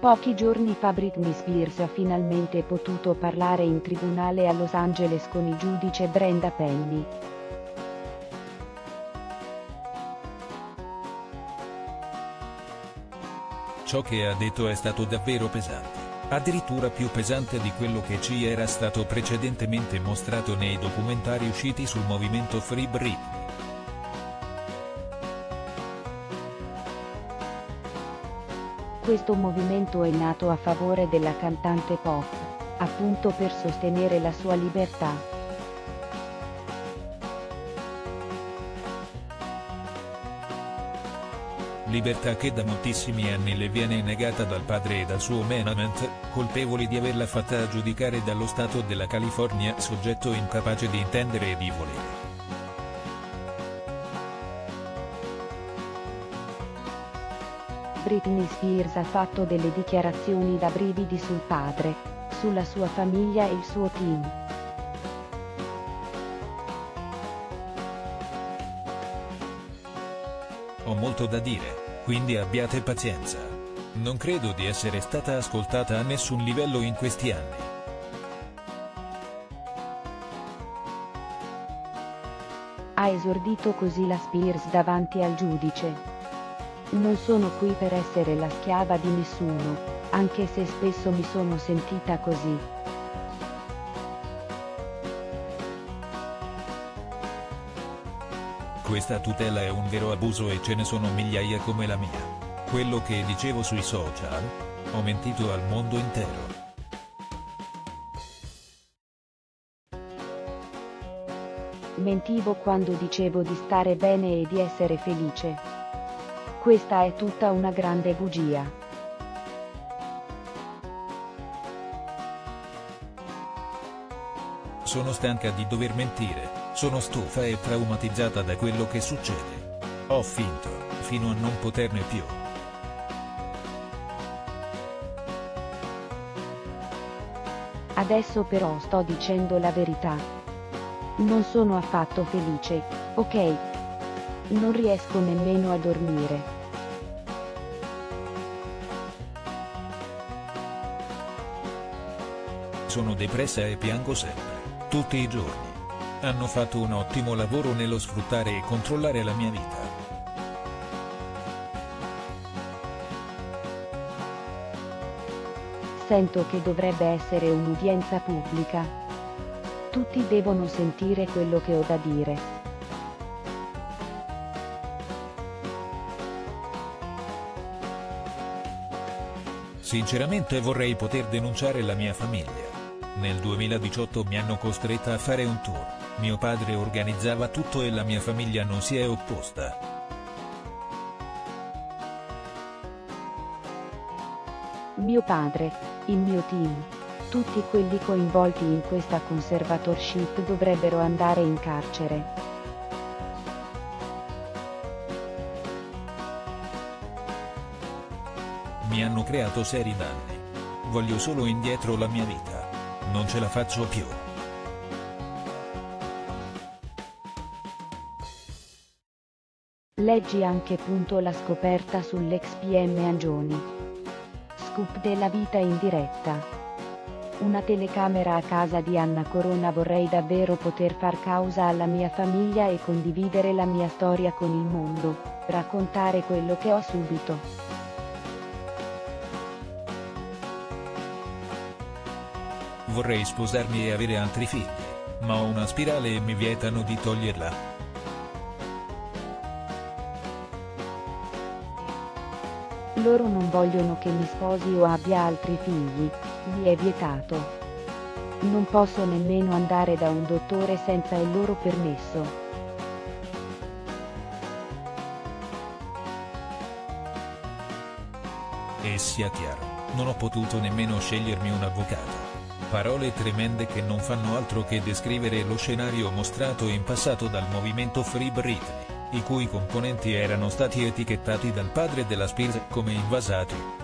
Pochi giorni fa Britney Spears ha finalmente potuto parlare in tribunale a Los Angeles con il giudice Brenda Penny. Ciò che ha detto è stato davvero pesante. Addirittura più pesante di quello che ci era stato precedentemente mostrato nei documentari usciti sul movimento Free Britney. Questo movimento è nato a favore della cantante pop, appunto per sostenere la sua libertà. Libertà che da moltissimi anni le viene negata dal padre e dal suo management, colpevoli di averla fatta giudicare dallo Stato della California soggetto incapace di intendere e di volere. Britney Spears ha fatto delle dichiarazioni da brividi sul padre, sulla sua famiglia e il suo team. Ho molto da dire, quindi abbiate pazienza. Non credo di essere stata ascoltata a nessun livello in questi anni. Ha esordito così la Spears davanti al giudice. Non sono qui per essere la schiava di nessuno, anche se spesso mi sono sentita così. Questa tutela è un vero abuso e ce ne sono migliaia come la mia. Quello che dicevo sui social? Ho mentito al mondo intero. Mentivo quando dicevo di stare bene e di essere felice. Questa è tutta una grande bugia. Sono stanca di dover mentire, sono stufa e traumatizzata da quello che succede. Ho finto, fino a non poterne più. Adesso però sto dicendo la verità. Non sono affatto felice, ok? Non riesco nemmeno a dormire. Sono depressa e piango sempre. Tutti i giorni. Hanno fatto un ottimo lavoro nello sfruttare e controllare la mia vita. Sento che dovrebbe essere un'udienza pubblica. Tutti devono sentire quello che ho da dire. Sinceramente vorrei poter denunciare la mia famiglia. Nel 2018 mi hanno costretta a fare un tour, mio padre organizzava tutto e la mia famiglia non si è opposta. Mio padre, il mio team, tutti quelli coinvolti in questa conservatorship dovrebbero andare in carcere. Mi hanno creato seri danni. Voglio solo indietro la mia vita. Non ce la faccio più. Leggi anche punto la scoperta sull'ex PM Angioni. Scoop della vita in diretta. Una telecamera a casa di Anna Corona vorrei davvero poter far causa alla mia famiglia e condividere la mia storia con il mondo, raccontare quello che ho subito. Vorrei sposarmi e avere altri figli, ma ho una spirale e mi vietano di toglierla. Loro non vogliono che mi sposi o abbia altri figli, mi è vietato. Non posso nemmeno andare da un dottore senza il loro permesso. E sia chiaro, non ho potuto nemmeno scegliermi un avvocato. Parole tremende che non fanno altro che descrivere lo scenario mostrato in passato dal movimento Free Britney, i cui componenti erano stati etichettati dal padre della Spears come invasati,